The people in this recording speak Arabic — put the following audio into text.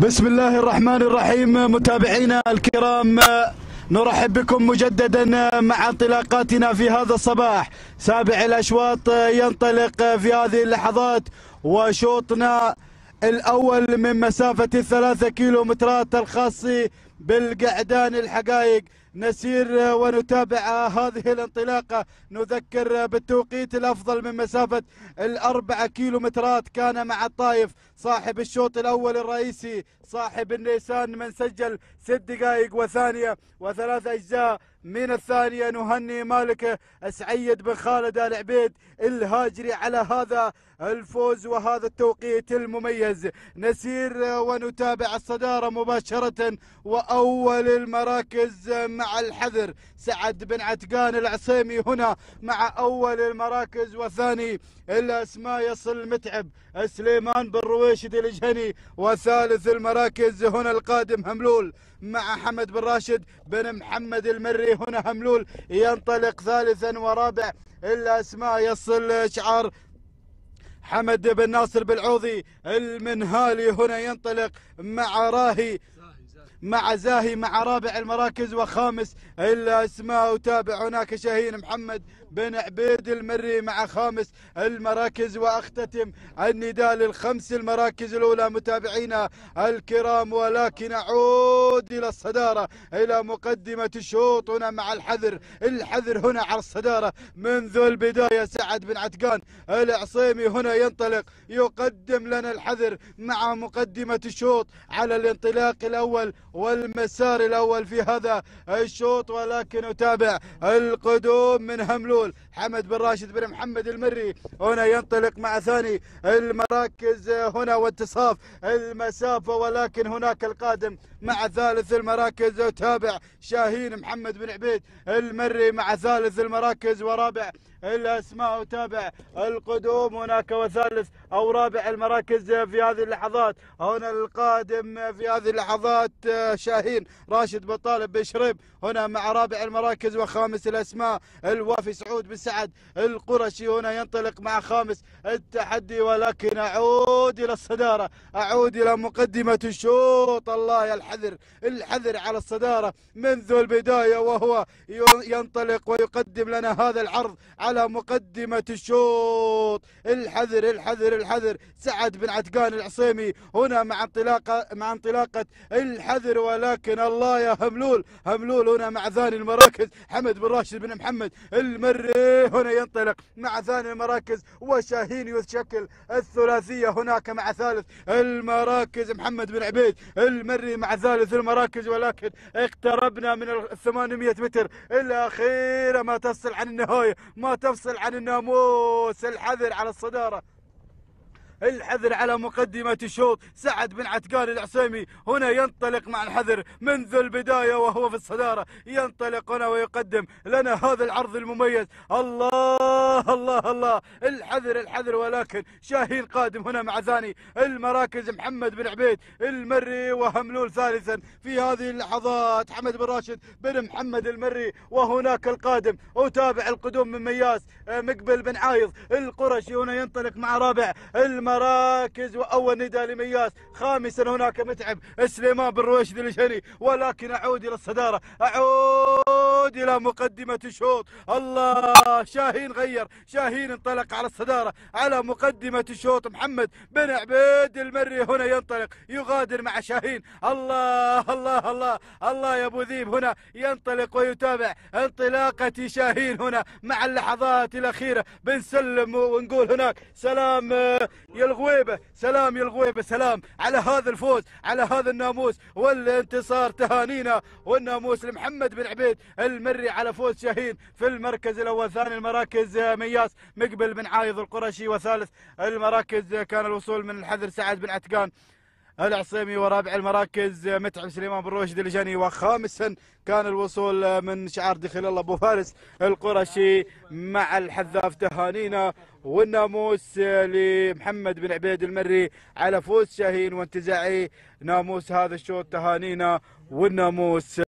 بسم الله الرحمن الرحيم متابعينا الكرام نرحب بكم مجددا مع انطلاقاتنا في هذا الصباح. سابع الأشواط ينطلق في هذه اللحظات وشوطنا الأول من مسافة الثلاثة كيلومترات الخاص بالقعدان الحقائق. نسير ونتابع هذه الانطلاقة. نذكر بالتوقيت الأفضل من مسافة الأربعة كيلومترات كان مع الطايف صاحب الشوط الأول الرئيسي صاحب النيسان من سجل ست دقائق وثانية وثلاث أجزاء. من الثانية نهني مالك سعيد بن خالد آل عبيد الهاجري على هذا الفوز وهذا التوقيت المميز. نسير ونتابع الصدارة مباشرة وأول المراكز مع الحذر. سعد بن عتقان العصيمي هنا مع أول المراكز وثاني الأسماء يصل متعب سليمان بن رويشد الجهني. وثالث المراكز هنا القادم هملول مع حمد بن راشد بن محمد المري. هنا هملول ينطلق ثالثا ورابع الأسماء يصل شعار حمد بن ناصر بالعوضي المنهالي هنا ينطلق مع راهي مع زاهي مع رابع المراكز وخامس الأسماء. وتابع هناك شاهين محمد بن عبيد المري مع خامس المراكز. وأختتم النداء للخمس المراكز الأولى. متابعينا الكرام ولكن أعود إلى الصدارة إلى مقدمة الشوط هنا مع الحذر. الحذر هنا على الصدارة منذ البداية. سعد بن عتقان العصيمي هنا ينطلق يقدم لنا الحذر مع مقدمة الشوط على الانطلاق الأول. والمسار الأول في هذا الشوط ولكن أتابع القدوم من هملول حمد بن راشد بن محمد المري هنا ينطلق مع ثاني المراكز هنا وانتصاف المسافه ولكن هناك القادم مع ثالث المراكز. وتابع شاهين محمد بن عبيد المري مع ثالث المراكز ورابع الاسماء وتابع. القدوم هناك وثالث أو رابع المراكز في هذه اللحظات. هنا القادم في هذه اللحظات شاهين راشد بن طالب بن شريب. هنا مع رابع المراكز وخامس الأسماء الوافي سعود بن سعد القرشي. هنا ينطلق مع خامس التحدي ولكن أعود إلى الصدارة. أعود إلى مقدمة الشوط. الله يا الحذر الحذر على الصدارة. منذ البداية وهو ينطلق ويقدم لنا هذا العرض مقدمة الشوط. الحذر الحذر الحذر. سعد بن عتقان العصيمي هنا مع انطلاقة مع انطلاقة الحذر ولكن الله يا هملول. هملول هنا مع ثاني المراكز. حمد بن راشد بن محمد المري هنا ينطلق مع ثاني المراكز. وشاهين يشكل الثلاثية هناك مع ثالث المراكز. محمد بن عبيد المري مع ثالث المراكز. ولكن اقتربنا من ال 800 متر. الأخيرة ما تصل عن النهاية. ما تفصل عن الناموس الحذر على الصدارة. الحذر على مقدمة الشوط. سعد بن عتقان العصيمي هنا ينطلق مع الحذر منذ البداية وهو في الصدارة. ينطلق هنا ويقدم لنا هذا العرض المميز. الله الله الله. الحذر الحذر. ولكن شاهين قادم هنا مع ثاني المراكز. محمد بن عبيد المري وهملول ثالثا في هذه اللحظات. حمد بن راشد بن محمد المري وهناك القادم. وتابع القدوم من مياس مقبل بن عايض القرشي. هنا ينطلق مع رابع المراكز. المراكز وأول نداء لمياس. خامسا هناك متعب سليمان بن رويشد الجهني ولكن أعود إلى الصدارة. أعود إلى مقدمة الشوط. الله شاهين غير. شاهين انطلق على الصدارة. على مقدمة الشوط محمد بن عبيد المري هنا ينطلق. يغادر مع شاهين. الله الله الله الله يا أبو ذيب. هنا ينطلق ويتابع انطلاقة شاهين هنا مع اللحظات الأخيرة. بنسلم ونقول هناك سلام يا الغويبة سلام يا الغويبة سلام. على هذا الفوز على هذا الناموس والانتصار تهانينا. والناموس لمحمد بن عبيد المري على فوز شاهين في المركز الأول ثاني المراكز مياس مقبل بن عايض القرشي وثالث المراكز كان الوصول من الحذر سعد بن عتقان. العصيمي ورابع المراكز متعب سليمان بن روشد الجني وخامسا كان الوصول من شعار دخل الله أبو فارس القرشي مع الحذاف تهانينا والناموس لمحمد بن عبيد المري على فوز شاهين وانتزاعي ناموس هذا الشوط تهانينا والناموس